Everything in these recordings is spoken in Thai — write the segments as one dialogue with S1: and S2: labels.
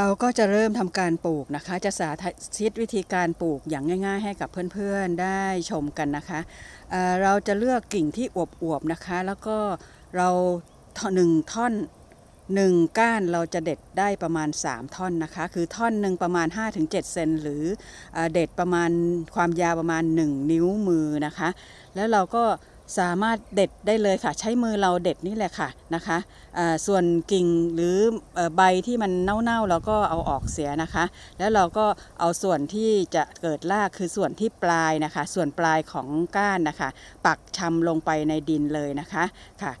S1: ราก็จะเริ่มทำการปลูกนะคะ จะสาธิตวิธีการปลูกอย่างง่าย ๆ ให้กับเพื่อนๆได้ชมกันนะคะเเราจะเลือกกิ่งที่อวบๆนะคะ แล้วก็เราหนึ่งท่อนหนึ่งก้านเราจะเด็ดได้ประมาณ 3 ท่อนนะคะ คือท่อนหนึ่งประมาณ 5-7 เซนหรือเอ่อเด็ดประมาณความยาวประมาณ 1 นิ้วมือนะคะ แล้วเราก็ สามารถเด็ดได้เลยค่ะ ใช้มือเราเด็ดนี่แหละค่ะนะคะส่วนกิ่งหรือใบที่มันเน่าๆเราก็เอาออกเสียนะคะ แล้วเราก็เอาส่วนที่จะเกิดรากคือส่วนที่ปลายนะคะ ส่วนปลายของก้านนะคะ ปักชำลงไปในดินเลยนะคะค่ะ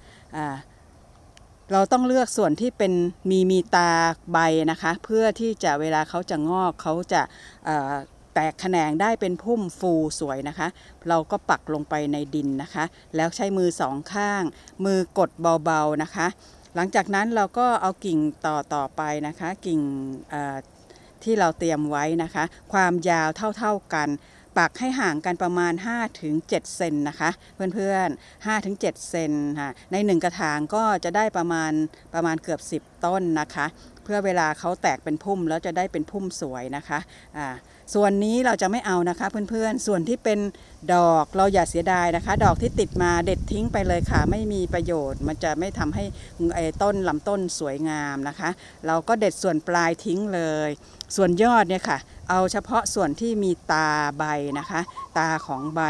S1: เราต้องเลือกส่วนที่เป็นมีมีตาใบนะคะ เพื่อที่จะเวลาเขาจะงอกเขาจะ แตกแขนงได้เป็นพุ่มฟูสวยนะคะ เราก็ปักลงไปในดินนะคะ แล้วใช้มือสองข้าง มือกดเบาๆนะคะ หลังจากนั้นเราก็เอากิ่งต่อต่อไปนะคะ กิ่งที่เราเตรียมไว้นะคะ ความยาวเท่าๆกัน ปักให้ห่างกันประมาณ 5-7 เซนนะคะ เพื่อนๆ 5-7 เซนค่ะในหนึ่งกระถางก็จะได้ประมาณประมาณเกือบ 10 ต้นนะคะ เพื่อเวลาเขาแตกเป็นพุ่มแล้วจะได้เป็นพุ่มสวยนะคะอ่า ส่วนนี้เราจะไม่เอานะคะเพื่อนๆ ส่วนที่เป็นดอกเราอย่าเสียดายนะคะ ดอกที่ติดมาเด็ดทิ้งไปเลยค่ะ ไม่มีประโยชน์ มันจะไม่ทำให้ต้นลำต้นสวยงามนะคะ เราก็เด็ดส่วนปลายทิ้งเลย ส่วนยอดเนี่ยค่ะ เอาเฉพาะส่วนที่มีตาใบนะคะ ตาของใบ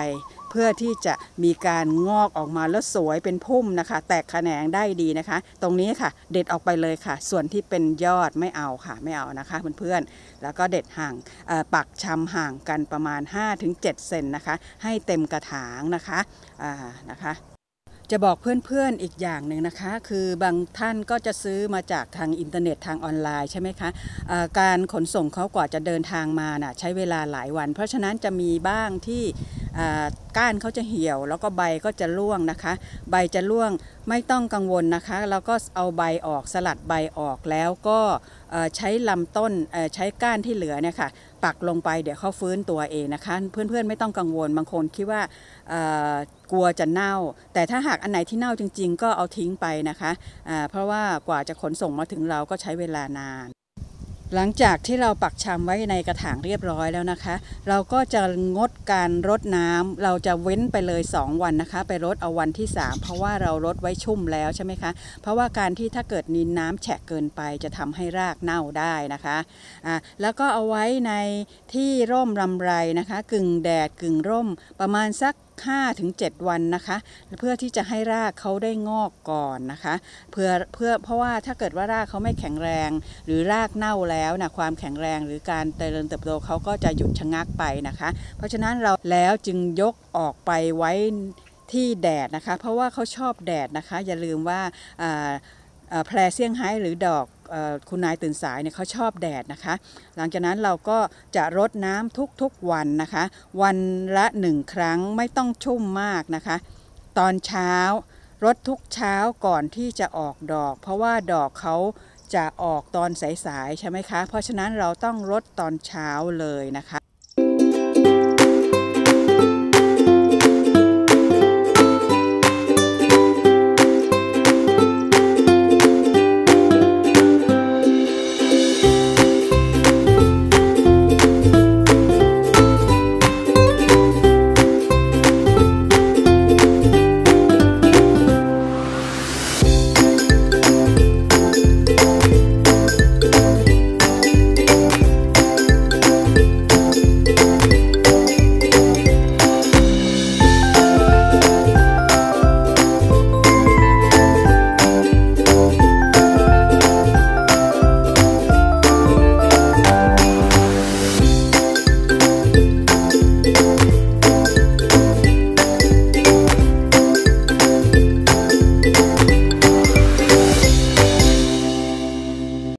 S1: เพื่อที่จะมีการงอกออกมาแล้วสวยเป็นพุ่มนะคะ แตกแขนงได้ดีนะคะ ตรงนี้ค่ะ เด็ดออกไปเลยค่ะ ส่วนที่เป็นยอดไม่เอาค่ะ ไม่เอานะคะเพื่อนๆแล้วก็เด็ดห่างปักชำห่างกันประมาณ 5-7 เซนนะคะ ให้เต็มกระถางนะคะนะคะจะบอกเพื่อนๆอีกอย่างหนึ่งนะคะ คือบางท่านก็จะซื้อมาจากทางอินเทอร์เน็ตทางออนไลน์ใช่ไหมคะเอ่อการขนส่งเขากว่าจะเดินทางมาน่ะใช้เวลาหลายวัน เพราะฉะนั้นจะมีบ้างที่ ก้านเขาจะเหี่ยว แล้วก็ใบก็จะร่วงนะคะ ใบจะร่วงไม่ต้องกังวลนะคะแล้วก็เอาใบออกสลัดใบออกแล้วก็ใช้ลำต้นใช้ก้านที่เหลือเนี่ยค่ะปักลงไปเดี๋ยวเขาฟื้นตัวเองนะคะ เพื่อนๆไม่ต้องกังวลบางคนคิดว่ากลัวจะเน่า แต่ถ้าหากอันไหนที่เน่าจริง ๆ ก็เอาทิ้งไปนะคะเพราะว่ากว่าจะขนส่งมาถึงเราก็ใช้เวลานาน หลังจากที่เราปักชำไว้ในกระถางเรียบร้อยแล้วนะคะ เราก็จะงดการรดน้ำเราจะเว้นไปเลย 2 วันนะคะ ไปรดเอาวันที่ 3 เพราะว่าเรารดไว้ชุ่มแล้วใช่ไหมคะ เพราะว่าการที่ถ้าเกิดมีน้ำแฉะเกินไปจะทำให้รากเน่าได้นะคะอ่าแล้วก็เอาไว้ในที่ร่มรำไรนะคะ กึ่งแดดกึ่งร่มประมาณสัก 5-7 วันนะคะ เพื่อที่จะให้รากเขาได้งอกก่อนนะคะเพื่อเพื่อเพราะว่าถ้าเกิดว่ารากเขาไม่แข็งแรง หรือรากเน่าแล้วนะความแข็งแรงหรือการเจริญเติบโตเขาก็จะหยุดชะงักไปนะคะ เพราะฉะนั้นเราแล้วจึงยกออกไปไว้ที่แดดนะคะ เพราะว่าเขาชอบแดดนะคะ อย่าลืมว่าแพรเซี่ยงไฮ้หรือดอก คุณนายตื่นสายเนี่ยเขาชอบแดดนะคะ หลังจากนั้นเราก็จะรดน้ำทุกๆวันนะคะ วันละหนึ่งครั้งไม่ต้องชุ่มมากนะคะ ตอนเช้ารดทุกเช้าก่อนที่จะออกดอก เพราะว่าดอกเขาจะออกตอนสายๆใช่ไหมคะ เพราะฉะนั้นเราต้องรดตอนเช้าเลยนะคะ